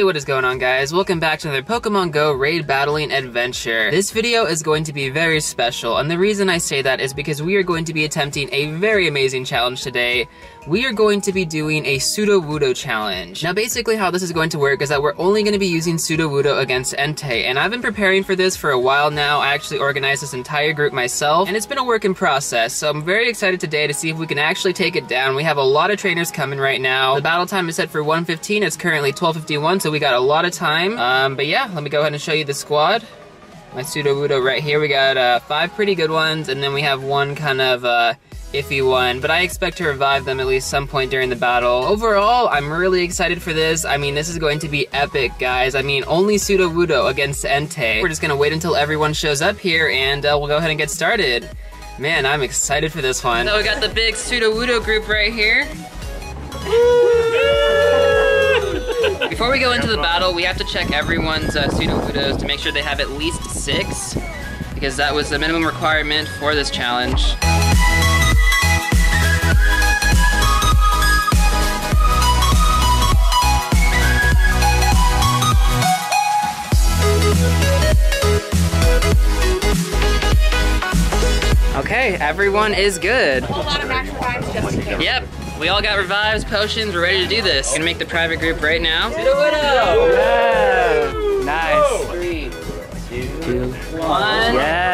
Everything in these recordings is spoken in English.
Hey, what is going on guys? Welcome back to another Pokemon Go raid battling adventure. This video is going to be very special, and the reason I say that is because we are going to be attempting a very amazing challenge today. We are going to be doing a Sudowoodo challenge. Now basically how this is going to work is that we're only going to be using Sudowoodo against Entei, and I've been preparing for this for a while now. I actually organized this entire group myself, and it's been a work in process, so I'm very excited today to see if we can actually take it down. We have a lot of trainers coming right now. The battle time is set for 1:15. it's currently 1251, so we got a lot of time. Um, but yeah, let me go ahead and show you the squad. My Sudowoodo right here. We got uh, five pretty good ones, and then we have one kind of uh, iffy one, but I expect to revive them at least some point during the battle. Overall, I'm really excited for this. I mean, this is going to be epic, guys. I mean, only Sudowoodo against Entei. We're just gonna wait until everyone shows up here, and uh, we'll go ahead and get started. Man, I'm excited for this one. So we got the big Sudowoodo group right here. Before we go into the battle, we have to check everyone's uh, Sudowoodos to make sure they have at least six, because that was the minimum requirement for this challenge. Okay, everyone is good. Yep, we all got revives, potions, we're ready to do this. Gonna make the private group right now. Yeah. Nice. Three, two, one. Yeah.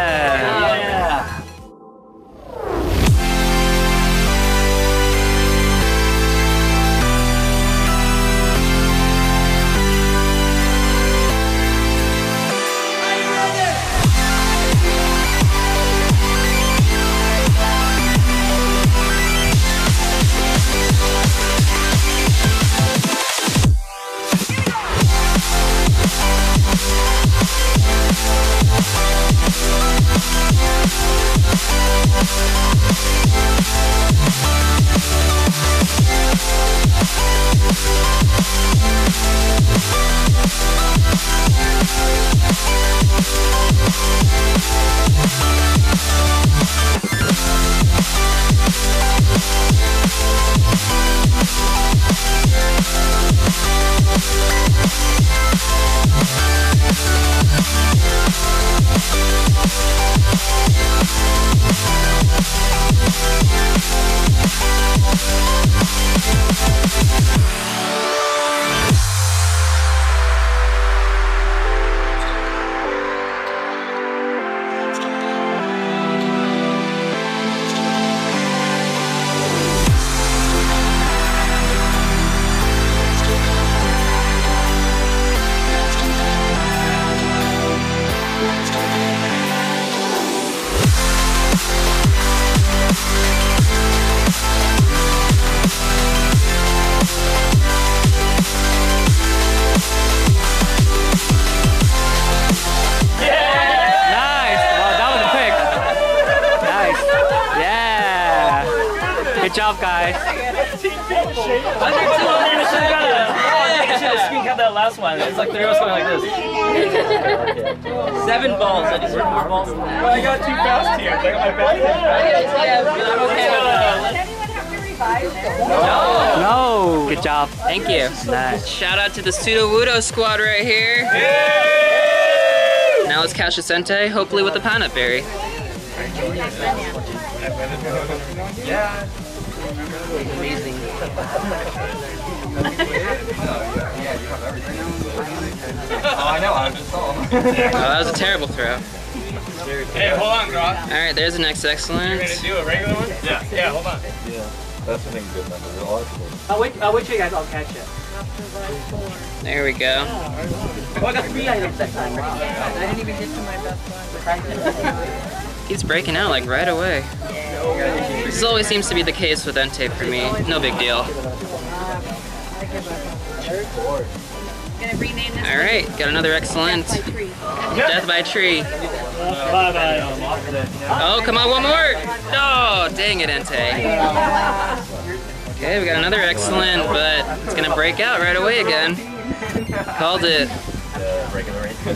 Good job, guys. Screen cap that last one. It's like three of us going like this. Seven balls. I deserve more balls. than that. I got too fast here. I got my back. I'm okay with that. No. Good job. Thank you. Nice. Shout out to the Sudowoodo squad right here. Now let's catch an Entei, hopefully with a Pineapple Berry. Amazing. Oh, I know. I just saw him. Oh, that was a terrible throw. Hey, hold on, Gross. Alright, there's the next excellent. You're gonna do a regular one? Yeah. Yeah, hold on. Yeah, that's the thing good number. A lot of I'll wait, I'll wait for you guys. I'll catch it. There we go. Oh, I got three items that time. I didn't even get to my best one. He's breaking out like right away. This always seems to be the case with Entei for me. No big deal. Gonna rename this Alright, got another excellent. Death by tree. Bye bye. Oh, come on, one more! Oh, dang it, Entei. Okay, we got another excellent, but it's gonna break out right away again. Called it.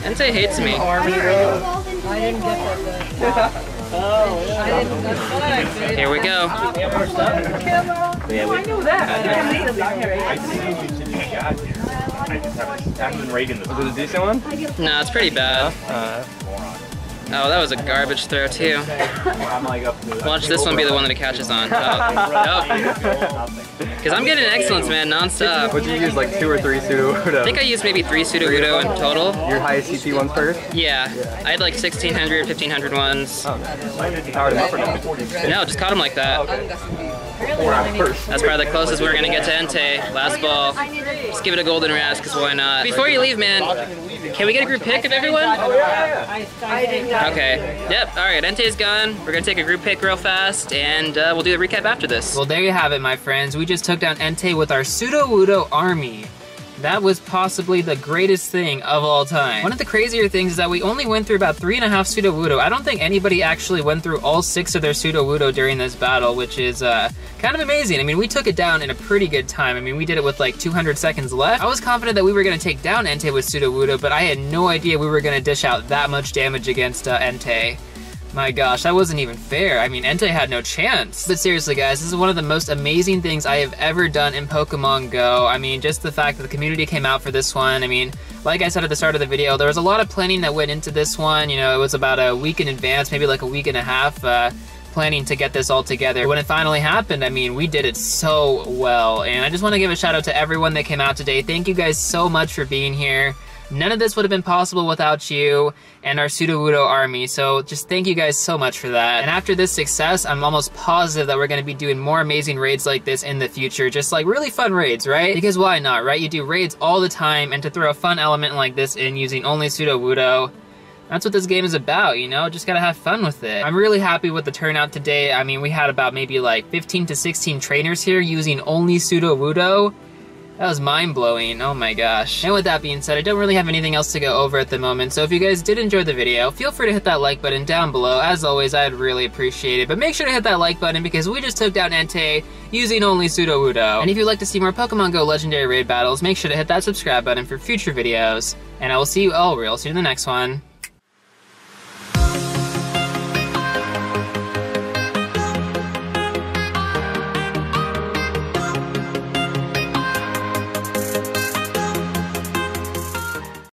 Entei hates me. Here we go. I just haven't, I just haven't been raiding this. Was it a decent one? No, it's pretty bad. Uh, Oh, that was a garbage throw too. I'm like up to Watch this one be the one that it catches on. Oh, Because I'm getting excellence, man, non-stop. Would you use like two or three pseudo I think I used maybe three Sudowoodo in total. Your highest CP ones first? Yeah, I had like 1600, 1500 ones. Oh, nice. Powered them up or no? No, just caught him like that. Or I'm first. That's probably the closest we're gonna get to Entei. Last ball. Just give it a golden razz, because why not? Before you leave, man, can we get a group pick of everyone? Oh, yeah, yeah. Okay. Yep. All right. Entei's gone. We're gonna take a group pick real fast, and uh, we'll do the recap after this. Well, there you have it, my friends. We just took down Entei with our Sudowoodo army. That was possibly the greatest thing of all time. One of the crazier things is that we only went through about three and a half Sudowoodo. I don't think anybody actually went through all six of their Sudowoodo during this battle, which is uh, kind of amazing. I mean, we took it down in a pretty good time. I mean, we did it with like 200 seconds left. I was confident that we were gonna take down Entei with Sudowoodo, but I had no idea we were gonna dish out that much damage against uh, Entei. My gosh, that wasn't even fair. I mean, Entei had no chance. But seriously, guys, this is one of the most amazing things I have ever done in Pokemon Go. I mean, just the fact that the community came out for this one. I mean, like I said at the start of the video, there was a lot of planning that went into this one. You know, it was about a week in advance, maybe like a week and a half. Uh, planning to get this all together. When it finally happened, I mean, we did it so well. And I just want to give a shout out to everyone that came out today. Thank you guys so much for being here. None of this would have been possible without you and our Sudowoodo army, so just thank you guys so much for that. And after this success, I'm almost positive that we're going to be doing more amazing raids like this in the future, just like really fun raids, right? Because why not, right? You do raids all the time, and to throw a fun element like this in using only Sudowoodo, that's what this game is about, you know? Just gotta have fun with it. I'm really happy with the turnout today. I mean, we had about maybe like 15 to 16 trainers here using only Sudowoodo. That was mind-blowing, oh my gosh. And with that being said, I don't really have anything else to go over at the moment, so if you guys did enjoy the video, feel free to hit that like button down below. As always, I'd really appreciate it, but make sure to hit that like button because we just took down Entei using only Sudowoodo. And if you'd like to see more Pokemon Go Legendary Raid battles, make sure to hit that subscribe button for future videos. And I will see you all real soon in the next one.